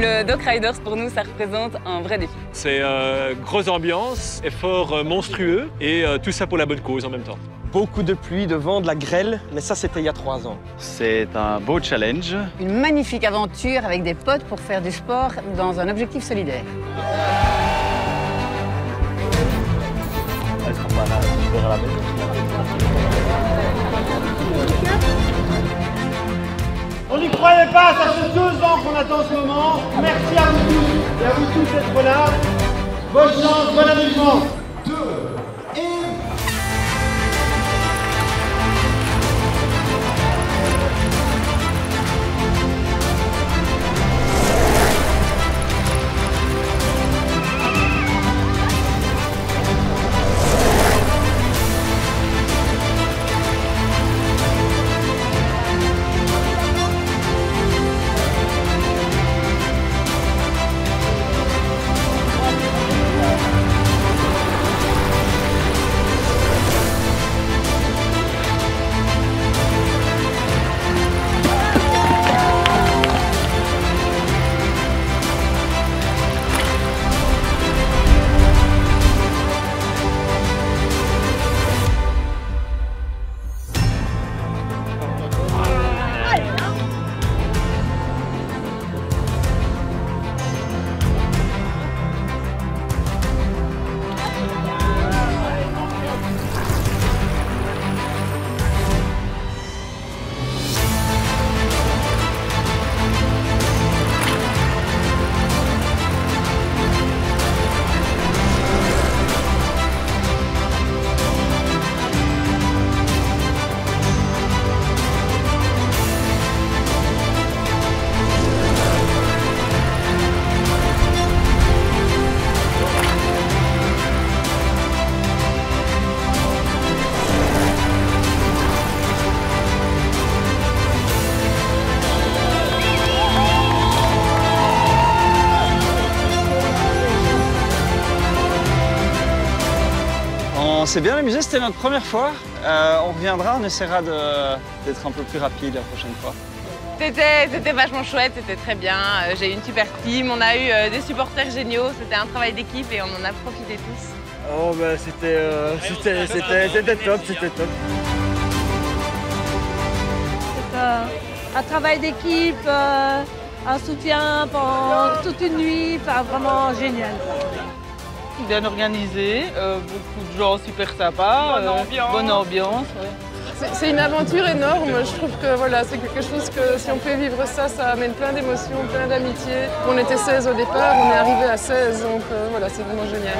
Doc Riders, pour nous, ça représente un vrai défi. C'est euh, grosse ambiance, effort euh, monstrueux et euh, tout ça pour la bonne cause en même temps. Beaucoup de pluie, de vent, de la grêle, mais ça c'était il y a trois ans. C'est un beau challenge. Une magnifique aventure avec des potes pour faire du sport dans un objectif solidaire. N'y croyait pas, ça fait deux ans qu'on attend ce moment. Merci à vous tous et à vous tous d'être là. Bonne chance, bon amusement. On s'est bien amusé, c'était notre première fois. Euh, on reviendra, on essaiera d'être un peu plus rapide la prochaine fois. C'était c'était vachement chouette, c'était très bien. Euh, J'ai eu une super team, on a eu euh, des supporters géniaux, c'était un travail d'équipe et on en a profité tous. Oh bah c'était euh, c'était top, c'était top. C'est un, un travail d'équipe, euh, un soutien pendant toute une nuit, enfin vraiment génial. Bien organisé, euh, beaucoup de gens super sympas, Bonne euh, ambiance. bonne ambiance. ouais. C'est- une aventure énorme. Je trouve que voilà, c'est quelque chose que si on peut vivre ça, ça amène plein d'émotions, plein d'amitié. On était 16 au départ, on est arrivé à 16, donc euh, voilà, c'est vraiment génial.